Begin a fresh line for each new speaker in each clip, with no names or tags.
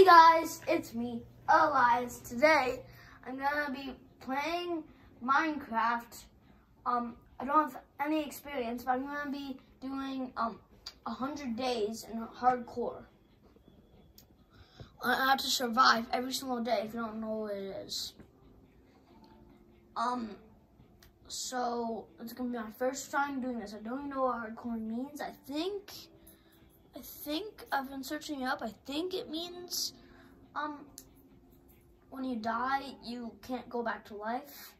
Hey guys, it's me, Elias. Today, I'm gonna be playing Minecraft. Um, I don't have any experience, but I'm gonna be doing um 100 days in hardcore. I have to survive every single day if you don't know what it is. Um, so it's gonna be my first time doing this. I don't even know what hardcore means. I think I think I've been searching it up. I think it means um when you die you can't go back to life.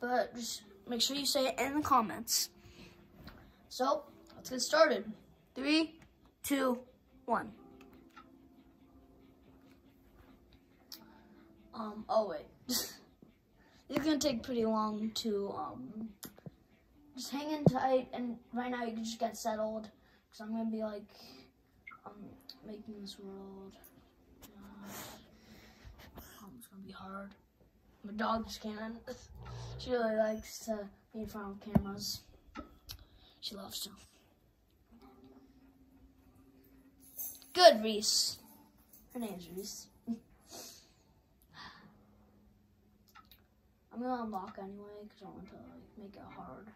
But just make sure you say it in the comments. So let's get started. Three, two, one. Um, oh wait. it's gonna take pretty long to um just hang in tight and right now you can just get settled. Because I'm to be like, um, making this world. Oh, it's to be hard. My dog just can't. she really likes to be in front of cameras. She loves to. Good, Reese. Her name's Reese. I'm gonna unlock anyway because I want to like make it hard.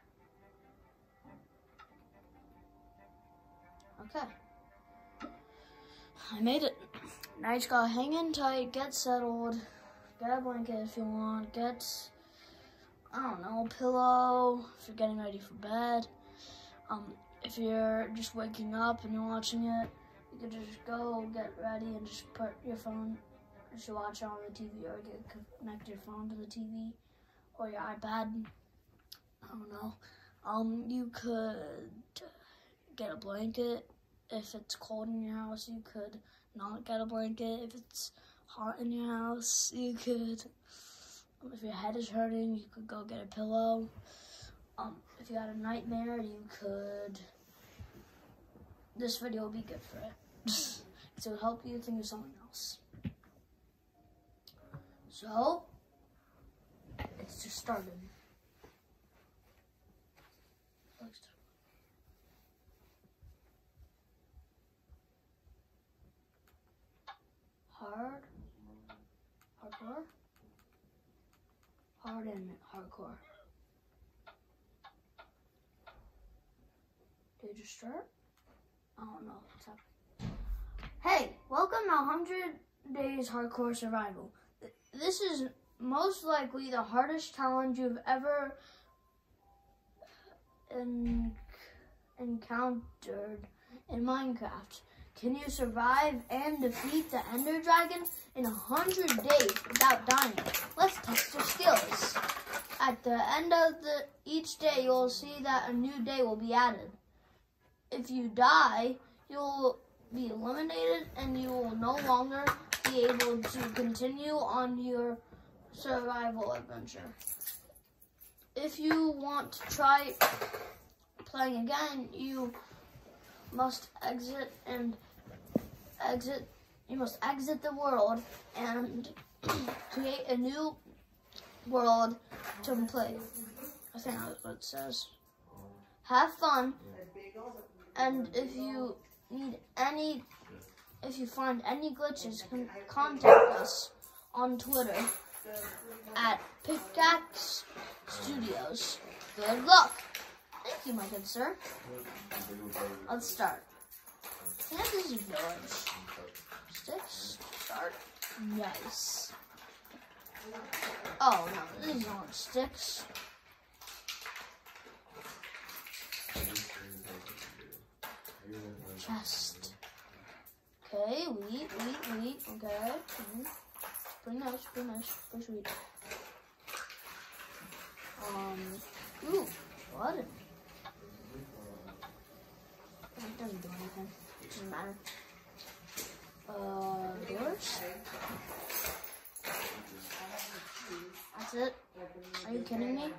Okay. I made it. Now you just gotta hang in tight, get settled, get a blanket if you want, get, I don't know, a pillow if you're getting ready for bed. Um, if you're just waking up and you're watching it, you could just go get ready and just put your phone, just watch it on the TV or get connect your phone to the TV or your iPad. I don't know. Um, you could get a blanket. If it's cold in your house, you could not get a blanket. If it's hot in your house, you could. If your head is hurting, you could go get a pillow. Um, if you had a nightmare, you could. This video will be good for it. it will help you think of something else. So, it's just started. hard, hardcore, and hardcore. Did you start? I don't know what's happening. Hey, welcome to 100 Days Hardcore Survival. This is most likely the hardest challenge you've ever encountered in Minecraft. Can you survive and defeat the Ender Dragon in 100 days without dying? Let's test your skills. At the end of the each day, you'll see that a new day will be added. If you die, you'll be eliminated and you will no longer be able to continue on your survival adventure. If you want to try playing again, you must exit and exit, you must exit the world and create a new world to play. I think that's what it says. Have fun, and if you need any, if you find any glitches, contact us on Twitter at Pickaxe Studios. Good luck. Thank you, my good sir. Let's start. Yeah, this is village. Sticks. Start. Nice. Oh no, these aren't sticks. Chest. Okay, wheat, wheat, wheat. Okay. Mm. Pretty nice, pretty nice, pretty sweet. Um, ooh, blood. It doesn't do anything. Doesn't matter. Uh, doors? That's it? Are you kidding me?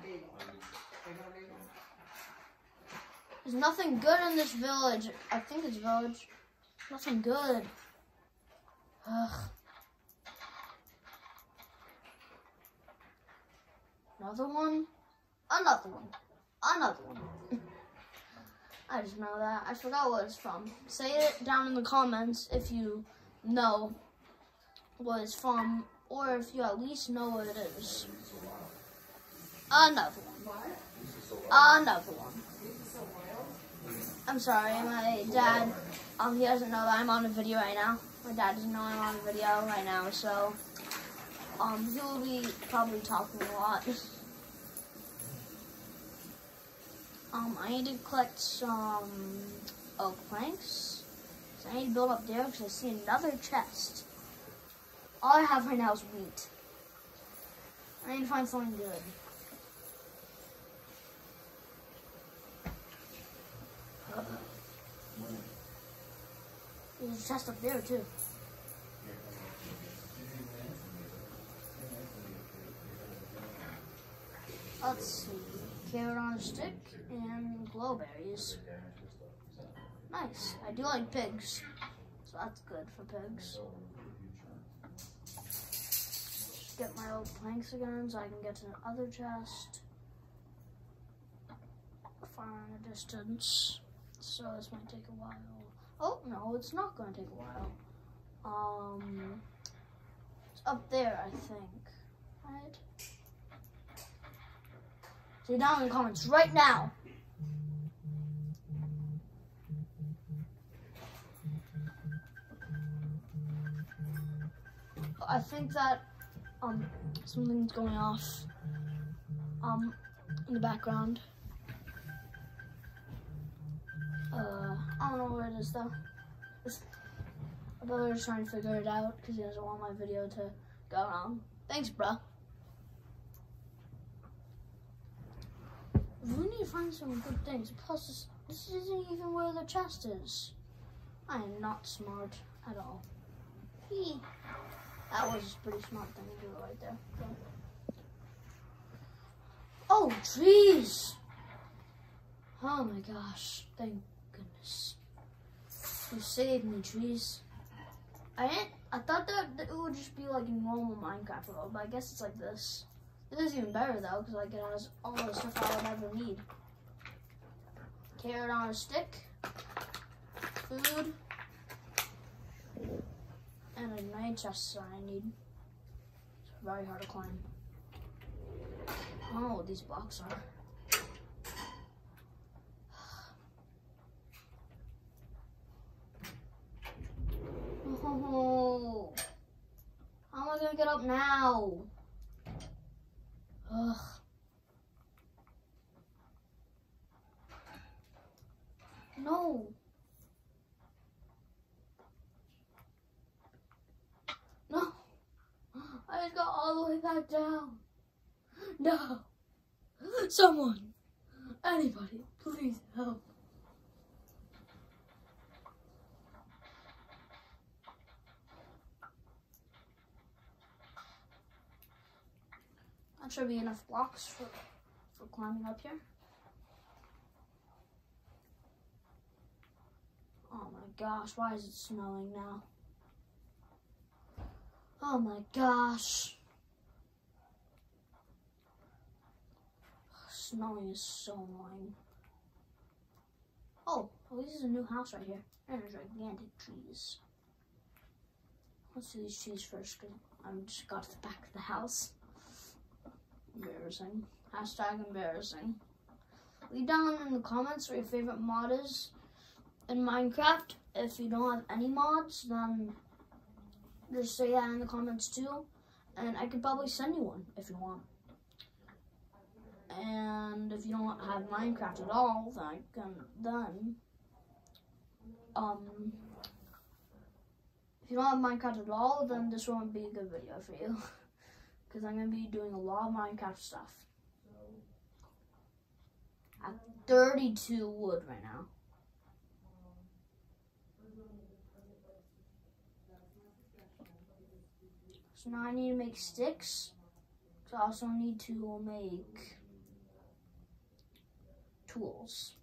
There's nothing good in this village. I think it's village. Nothing good. Ugh. Another one. Another one. Another one. I just know that. I forgot what it's from. Say it down in the comments if you know what it's from, or if you at least know what it is. Another one. Another one. I'm sorry, my dad, um, he doesn't know that I'm on a video right now. My dad doesn't know I'm on a video right now, so, um, he'll be probably talking a lot. Um, I need to collect some oak planks. So I need to build up there because I see another chest. All I have right now is wheat. I need to find something good. There's a chest up there too. Let's see. Carrot on a stick and glowberries. Nice. I do like pigs, so that's good for pigs. Get my old planks again so I can get to the other chest. Far in the distance. So this might take a while. Oh, no, it's not going to take a while. Um, it's up there, I think. Right? Say down in the comments right now. I think that um something's going off um in the background. Uh, I don't know where it is though. It's, my brother's trying to figure it out because he doesn't want my video to go wrong. Thanks, bro. We need to find some good things. Plus, this, this isn't even where the chest is. I am not smart at all. Eee. That was a pretty smart thing to do right there. Oh, trees! Oh my gosh, thank goodness. You saved me, trees. I didn't, I thought that, that it would just be like normal Minecraft world, but I guess it's like this. This is even better though, because like it has all the stuff I would ever need. Carrot on a stick, food, and a night chest that I need. It's very hard to climb. I don't know what these blocks are. Oh, how am I gonna get up now? Ugh. No. No. I just got all the way back down. No. Someone. Anybody. Please help. That should be enough blocks for, for climbing up here. Oh my gosh, why is it snowing now? Oh my gosh. Snowing is so annoying. Oh, well, this is a new house right here. There's gigantic trees. Let's do these trees first, because I just got to the back of the house. Embarrassing. Hashtag embarrassing. Leave down in the comments what your favorite mod is in Minecraft. If you don't have any mods, then just say that in the comments too. And I could probably send you one if you want. And if you don't have Minecraft at all, then then um if you don't have Minecraft at all, then this won't be a good video for you. Because I'm going to be doing a lot of Minecraft stuff. I have 32 wood right now. So now I need to make sticks. So I also need to make tools.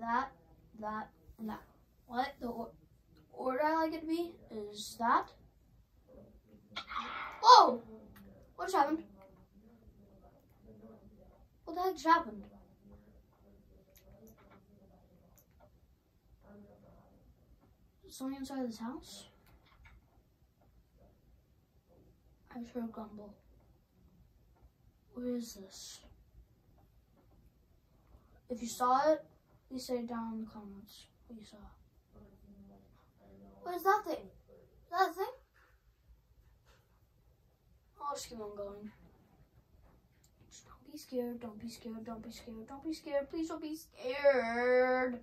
That, that, and that. What the order I like it to be is that. Whoa! What just happened? What the heck just happened? Somebody inside this house? I heard grumble. Where is this? If you saw it, please say it down in the comments what you saw. What is that thing? Is that thing? I'll just keep on going. Just don't be scared, don't be scared, don't be scared, don't be scared. Please don't be scared.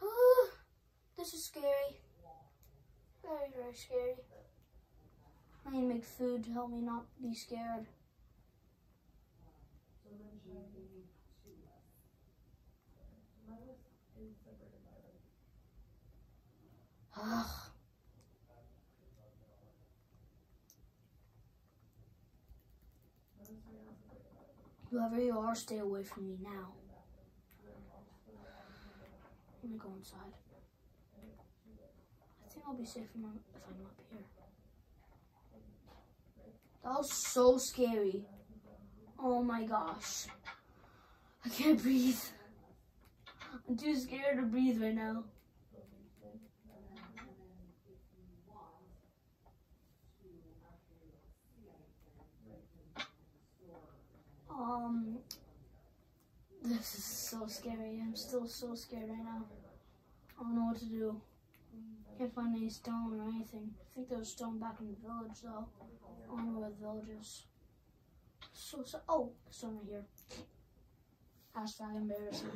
this is scary. Very, very scary. I need to make food to help me not be scared. Ugh. Whoever you are, stay away from me now. I'm gonna go inside. I think I'll be safe if I'm up here. That was so scary. Oh my gosh. I can't breathe. I'm too scared to breathe right now. Um, this is so scary. I'm still so scared right now. I don't know what to do. Can't find any stone or anything. I think there was stone back in the village though. I don't know where the village is. So, so oh, stone right here. Hashtag embarrassing.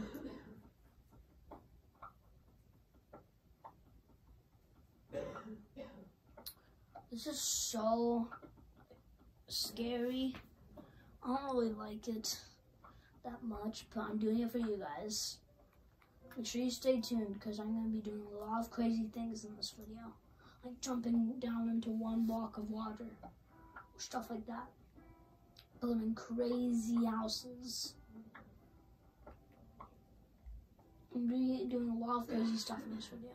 This is so scary. I don't really like it that much, but I'm doing it for you guys. Make sure you stay tuned because I'm going to be doing a lot of crazy things in this video. Like jumping down into one block of water. Stuff like that. Building crazy houses. I'm doing, a lot of crazy stuff in this video.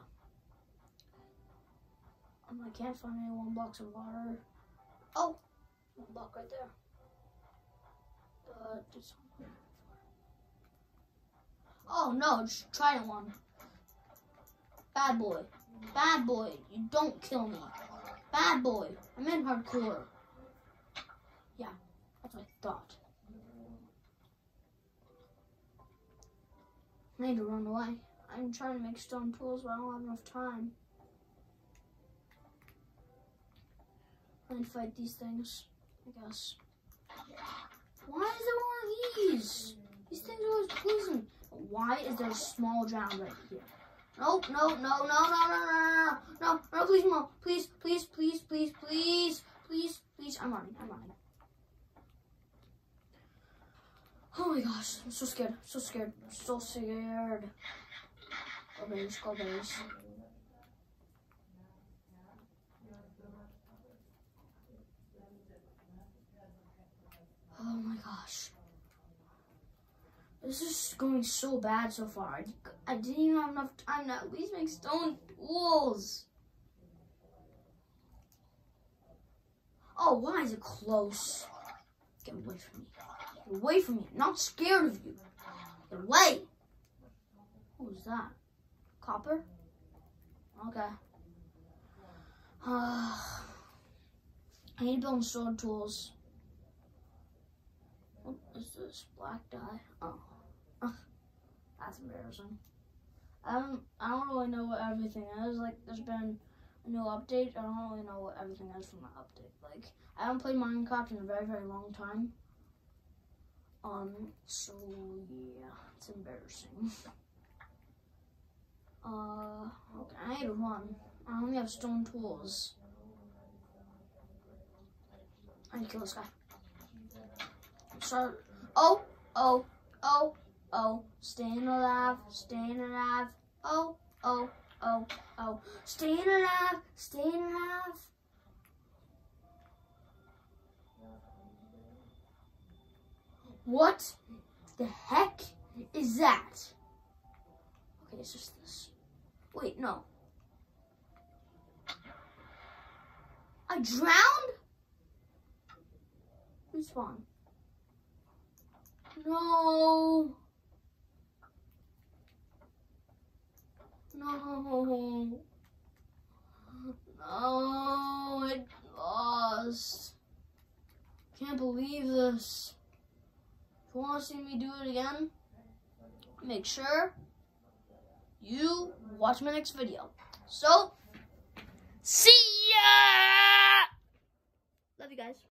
Um, I can't find any one blocks of water. Oh, one block right there. Oh no, just try one. Bad boy. Bad boy. You don't kill me. Bad boy. I'm in hardcore. Yeah, that's what I thought. I need to run away. I'm trying to make stone tools, but I don't have enough time. I need to fight these things, I guess. Why is there one of these? These things are always poison. Why is there a small drown right here? Nope, no, no, no, no, no, no, no, no, no, please, mom, please, please, please, please, please, please, please, I'm running, I'm running. Oh my gosh, I'm so scared, so scared, so scared. Go berries, go berries. Oh my gosh. This is going so bad so far. I didn't even have enough time to at least make stone tools. Oh, why is it close? Get away from me. Get away from me. I'm not scared of you. Get away. Who's that? Copper? Okay. Uh, I need to build sword tools. Is this? Black dye? Oh. That's embarrassing. I don't, I don't really know what everything is. Like, there's been a new update. I don't really know what everything is from the update. Like, I haven't played Minecraft in a very, very long time. Um, so, yeah, it's embarrassing. uh, okay, I need run. I only have stone tools. I need to kill this guy. So, oh, oh, oh, oh, staying alive, staying alive, oh, oh, oh, oh, staying alive, staying alive. What the heck is that? Okay, it's just this. Wait, no. I drowned? Respawn. No. No. No, it lost. Can't believe this. If you want to see me do it again, make sure you watch my next video. So, see ya! Love you guys.